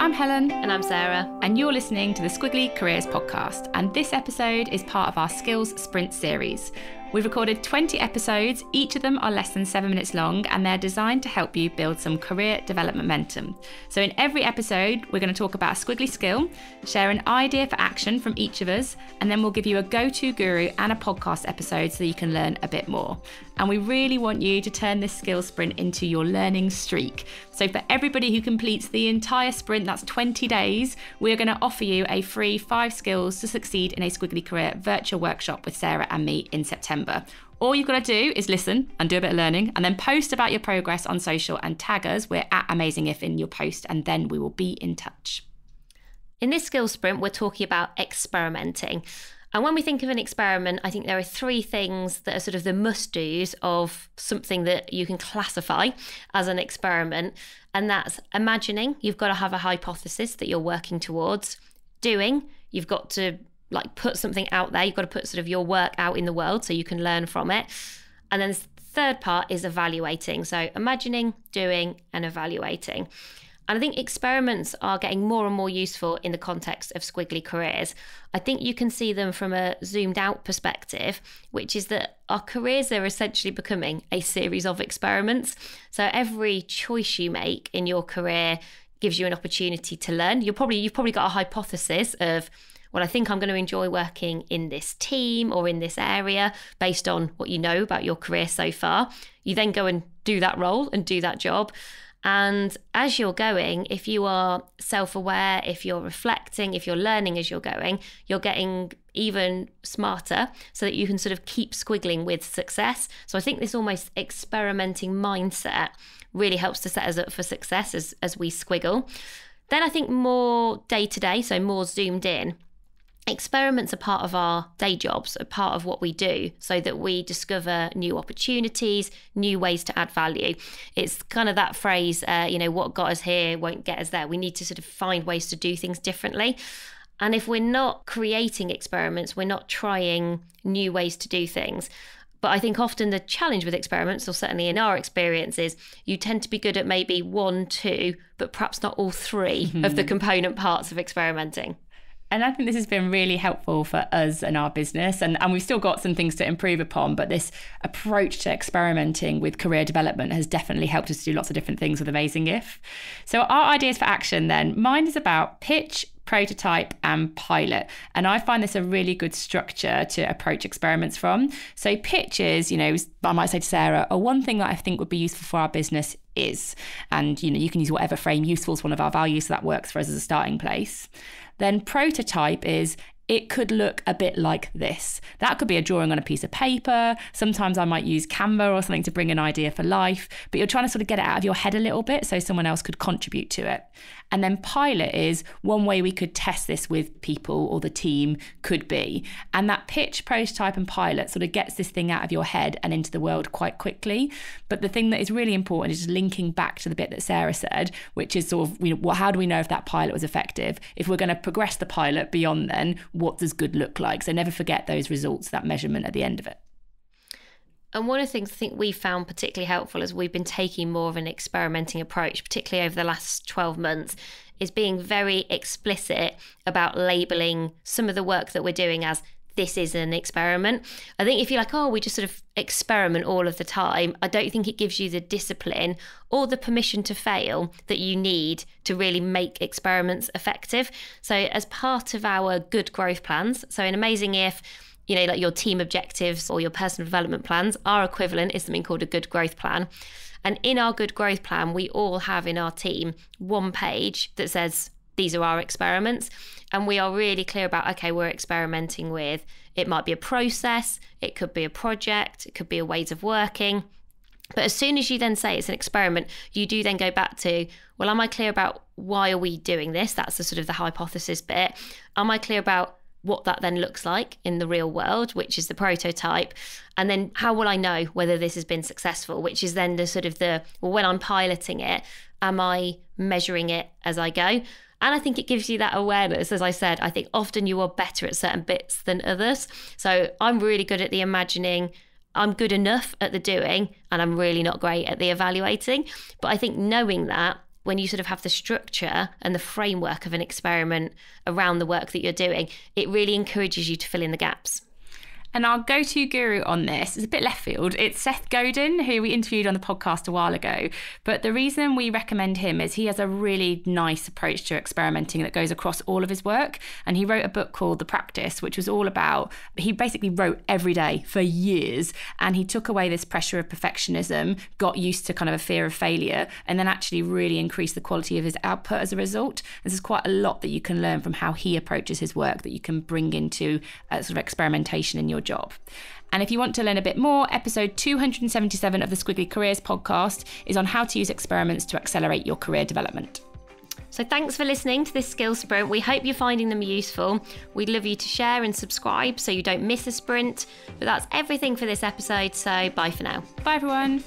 I'm Helen. And I'm Sarah. And you're listening to the Squiggly Careers Podcast. And this episode is part of our Skills Sprint series. We've recorded 20 episodes, each of them are less than seven minutes long, and they're designed to help you build some career development momentum. So, in every episode, we're going to talk about a squiggly skill, share an idea for action from each of us, and then we'll give you a go to guru and a podcast episode so you can learn a bit more. And we really want you to turn this skill sprint into your learning streak. So, for everybody who completes the entire sprint, that's 20 days, we're going to offer you a free five skills to succeed in a squiggly career virtual workshop with Sarah and me in September. All you've got to do is listen and do a bit of learning and then post about your progress on social and tag us. We're at Amazing If in your post and then we will be in touch. In this skill sprint, we're talking about experimenting. And when we think of an experiment, I think there are three things that are sort of the must do's of something that you can classify as an experiment. And that's imagining, you've got to have a hypothesis that you're working towards. Doing, you've got to like put something out there. You've got to put sort of your work out in the world so you can learn from it. And then the third part is evaluating. So imagining, doing, and evaluating. And I think experiments are getting more and more useful in the context of squiggly careers. I think you can see them from a zoomed out perspective, which is that our careers are essentially becoming a series of experiments. So every choice you make in your career gives you an opportunity to learn. You're probably you've probably got a hypothesis of well, I think I'm going to enjoy working in this team or in this area based on what you know about your career so far. You then go and do that role and do that job. And as you're going, if you are self aware, if you're reflecting, if you're learning as you're going, you're getting even smarter so that you can sort of keep squiggling with success. So I think this almost experimenting mindset really helps to set us up for success as, as we squiggle. Then I think more day to day, so more zoomed in, experiments are part of our day jobs, a part of what we do, so that we discover new opportunities, new ways to add value. It's kind of that phrase, uh, you know, what got us here won't get us there. We need to sort of find ways to do things differently. And if we're not creating experiments, we're not trying new ways to do things. But I think often the challenge with experiments, or certainly in our experience, is you tend to be good at maybe one, two, but perhaps not all 3 mm-hmm. of the component parts of experimenting. And I think this has been really helpful for us and our business. And, and we've still got some things to improve upon, but this approach to experimenting with career development has definitely helped us to do lots of different things with Amazing If. So, our ideas for action then mine is about pitch, prototype and pilot. And I find this a really good structure to approach experiments from. So pitches, you know, I might say to Sarah, are one thing that I think would be useful for our business is. And, you know, you can use whatever frame useful is one of our values, so that works for us as a starting place. Then prototype is it could look a bit like this. That could be a drawing on a piece of paper. Sometimes I might use Canva or something to bring an idea for life, but you're trying to sort of get it out of your head a little bit so someone else could contribute to it. And then pilot is one way we could test this with people or the team could be. And that pitch, prototype, and pilot sort of gets this thing out of your head and into the world quite quickly. But the thing that is really important is linking back to the bit that Sarah said, which is sort of, you know, how do we know if that pilot was effective? If we're going to progress the pilot beyond then, what does good look like? So never forget those results, that measurement at the end of it. And one of the things I think we found particularly helpful as we've been taking more of an experimenting approach, particularly over the last 12 months, is being very explicit about labeling some of the work that we're doing as this is an experiment. I think if you're like, oh, we just sort of experiment all of the time, I don't think it gives you the discipline or the permission to fail that you need to really make experiments effective. So, as part of our good growth plans, so in Amazing If, you know, like your team objectives or your personal development plans, our equivalent is something called a good growth plan. And in our good growth plan, we all have in our team one page that says, these are our experiments. And we are really clear about, okay, we're experimenting with it might be a process, it could be a project, it could be a ways of working. But as soon as you then say it's an experiment, you do then go back to, well, am I clear about why are we doing this? That's the sort of the hypothesis bit. Am I clear about what that then looks like in the real world, which is the prototype. And then how will I know whether this has been successful, which is then the sort of the, well, when I'm piloting it, am I measuring it as I go? And I think it gives you that awareness. As I said, I think often you are better at certain bits than others. So I'm really good at the imagining. I'm good enough at the doing, and I'm really not great at the evaluating. But I think knowing that when you sort of have the structure and the framework of an experiment around the work that you're doing, it really encourages you to fill in the gaps. And our go to guru on this is a bit left field. It's Seth Godin, who we interviewed on the podcast a while ago. But the reason we recommend him is he has a really nice approach to experimenting that goes across all of his work. And he wrote a book called The Practice, which was all about, he basically wrote every day for years. And he took away this pressure of perfectionism, got used to kind of a fear of failure, and then actually really increased the quality of his output as a result. This is quite a lot that you can learn from how he approaches his work that you can bring into uh, sort of experimentation in your your job. And if you want to learn a bit more, episode 277 of the Squiggly Careers podcast is on how to use experiments to accelerate your career development. So thanks for listening to this skill sprint. We hope you're finding them useful. We'd love you to share and subscribe so you don't miss a sprint. But that's everything for this episode. So bye for now. Bye, everyone.